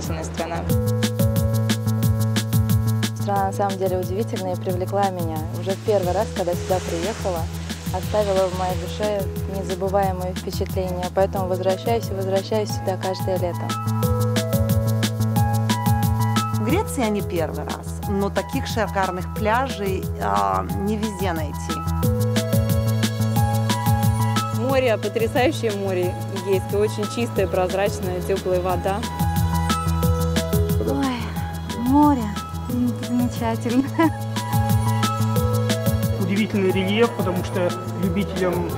замечательная страна. Страна на самом деле удивительная и привлекла меня. Уже в первый раз, когда сюда приехала, оставила в моей душе незабываемые впечатления. Поэтому возвращаюсь и возвращаюсь сюда каждое лето. В Греции я не первый раз, но таких шикарных пляжей а, не везде найти. Море, потрясающее море Егейское, очень чистая, прозрачная, теплая вода. Море, замечательно. Удивительный рельеф, потому что любителям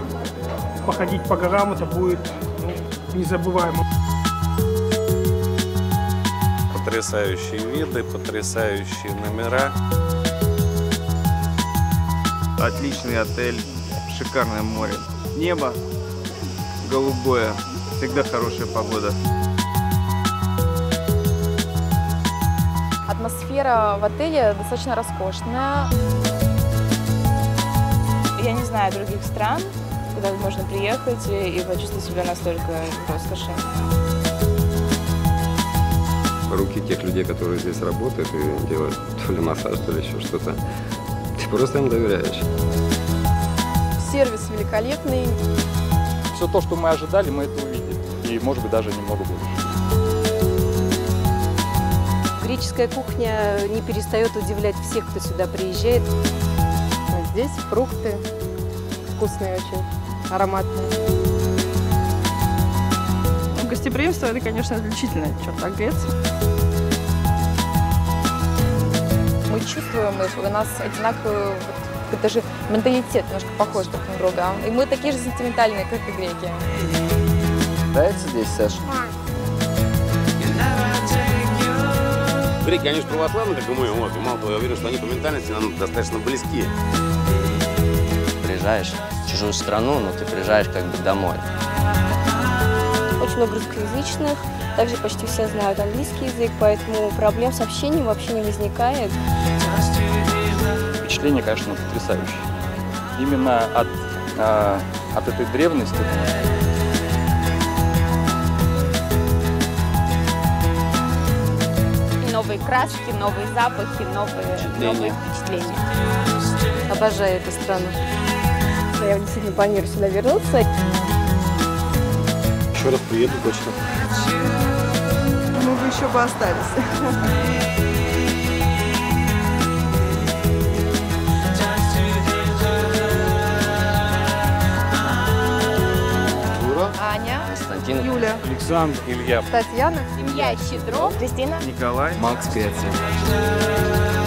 походить по горам это будет ну, незабываемо. Потрясающие виды, потрясающие номера. Отличный отель, шикарное море. Небо голубое, всегда хорошая погода. Атмосфера в отеле достаточно роскошная. Я не знаю других стран, куда можно приехать и почувствовать себя настолько роскоши. Руки тех людей, которые здесь работают и делают то ли массаж, то ли еще что-то, ты просто им доверяешь. Сервис великолепный. Все то, что мы ожидали, мы это увидели. И, может быть, даже немного больше. Греческая кухня не перестает удивлять всех, кто сюда приезжает. Здесь фрукты вкусные очень, ароматные. Гостеприимство – это, конечно, отличительная черта Греции. Мы чувствуем их, у нас одинаковый, вот, даже менталитет немножко похож друг на друга. И мы такие же сентиментальные, как и греки. Нравится здесь, Саша? Греки, они же православные, как и мы, вот, и мало того, я уверен, что они по ментальности нам достаточно близки. Приезжаешь в чужую страну, но ты приезжаешь как бы домой. Очень много русскоязычных, также почти все знают английский язык, поэтому проблем с общением вообще не возникает. Впечатление, конечно, потрясающее. Именно от, а, от этой древности. Новые краски, новые запахи, новые новые впечатления. Обожаю эту страну. Я действительно планирую сюда вернуться. Еще раз приеду точно. Мы бы еще бы остались. Юля, Александр, Илья, Татьяна, семья Щедров, Кристина, Николай. Макс Греция.